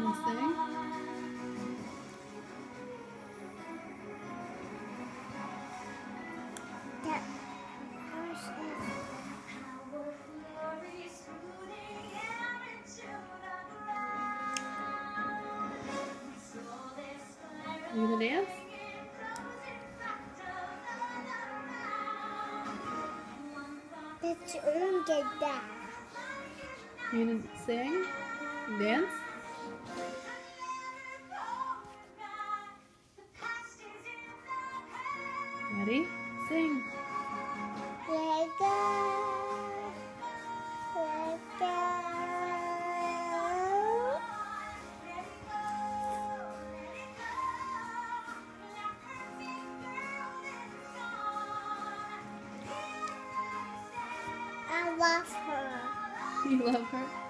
You sing? That You gonna dance? that's under that. You gonna sing? Dance? Ready? Sing. Let go. Let go. I love her. You love her?